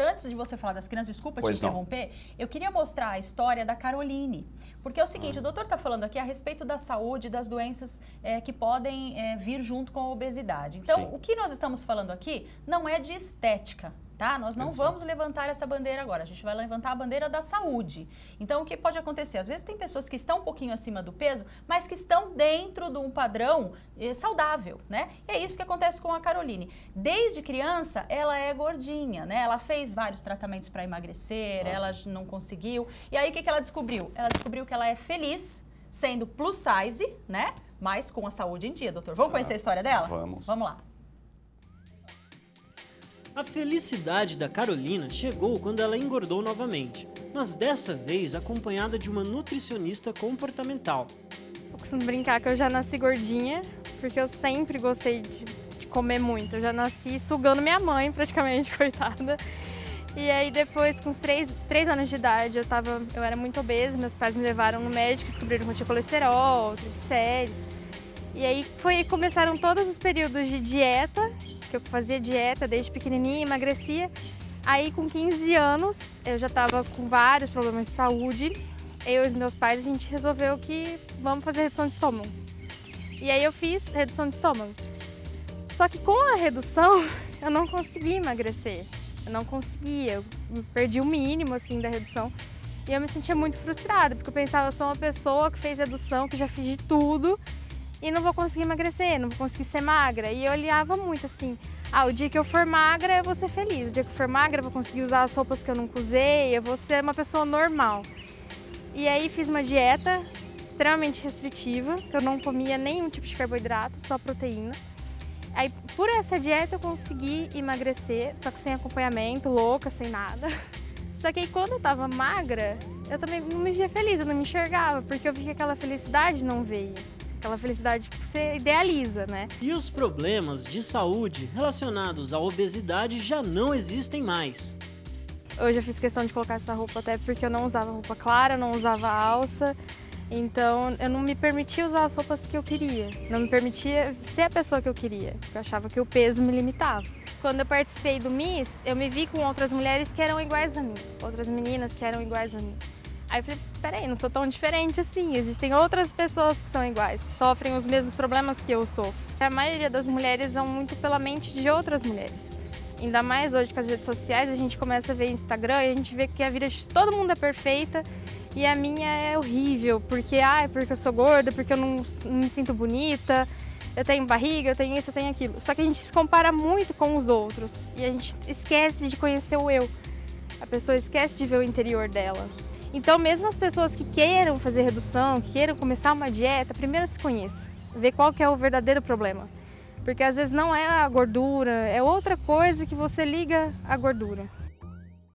Antes de você falar das crianças, desculpa Pois te não. interromper, eu queria mostrar a história da Caroline. Porque é o seguinte, Ah. o doutor está falando aqui a respeito da saúde, das doenças eh, que podem eh, vir junto com a obesidade. Então, Sim. o que nós estamos falando aqui não é de estética. Tá? Nós não Exato. vamos levantar essa bandeira agora, a gente vai levantar a bandeira da saúde. Então, o que pode acontecer? Às vezes tem pessoas que estão um pouquinho acima do peso, mas que estão dentro de um padrão eh, saudável, né? E é isso que acontece com a Caroline. Desde criança, ela é gordinha, né? Ela fez vários tratamentos para emagrecer, Ah. ela não conseguiu. E aí, o que, que ela descobriu? Ela descobriu que ela é feliz sendo plus size, né? Mas com a saúde em dia, doutor. Vamos conhecer a história dela? Vamos. Vamos lá. A felicidade da Carolina chegou quando ela engordou novamente, mas dessa vez acompanhada de uma nutricionista comportamental. Eu costumo brincar que eu já nasci gordinha, porque eu sempre gostei de, de comer muito. Eu já nasci sugando minha mãe, praticamente, coitada. E aí depois, com uns três, três anos de idade, eu, tava, eu era muito obesa, meus pais me levaram no médico, descobriram que eu tinha colesterol, triglicérides. E aí foi, começaram todos os períodos de dieta, que eu fazia dieta desde pequenininha, emagrecia. Aí com 15 anos, eu já estava com vários problemas de saúde. Eu e os meus pais, a gente resolveu que vamos fazer redução de estômago. E aí eu fiz redução de estômago. Só que com a redução, eu não consegui emagrecer. Eu não conseguia, eu perdi o mínimo assim da redução. E eu me sentia muito frustrada, porque eu pensava, eu sou uma pessoa que fez redução, que já fiz de tudo e não vou conseguir emagrecer, não vou conseguir ser magra. E eu olhava muito assim, ah, o dia que eu for magra eu vou ser feliz, o dia que eu for magra eu vou conseguir usar as roupas que eu nunca usei, eu vou ser uma pessoa normal. E aí fiz uma dieta extremamente restritiva, que eu não comia nenhum tipo de carboidrato, só proteína. Aí por essa dieta eu consegui emagrecer, só que sem acompanhamento, louca, sem nada. Só que aí quando eu tava magra, eu também não me via feliz, eu não me enxergava, porque eu vi que aquela felicidade não veio. Aquela felicidade que você idealiza, né? E os problemas de saúde relacionados à obesidade já não existem mais. Hoje eu fiz questão de colocar essa roupa até porque eu não usava roupa clara, não usava alça. Então eu não me permitia usar as roupas que eu queria. Não me permitia ser a pessoa que eu queria. Porque eu achava que o peso me limitava. Quando eu participei do Miss, eu me vi com outras mulheres que eram iguais a mim. Outras meninas que eram iguais a mim. Aí eu falei, peraí, não sou tão diferente assim. Existem outras pessoas que são iguais, que sofrem os mesmos problemas que eu sofro. A maioria das mulheres vão muito pela mente de outras mulheres. Ainda mais hoje com as redes sociais, a gente começa a ver Instagram e a gente vê que a vida de todo mundo é perfeita e a minha é horrível, porque ah, é porque eu sou gorda, porque eu não, não me sinto bonita, eu tenho barriga, eu tenho isso, eu tenho aquilo. Só que a gente se compara muito com os outros e a gente esquece de conhecer o eu. A pessoa esquece de ver o interior dela. Então, mesmo as pessoas que queiram fazer redução, que queiram começar uma dieta, primeiro se conheça, ver qual que é o verdadeiro problema. Porque às vezes não é a gordura, é outra coisa que você liga à gordura.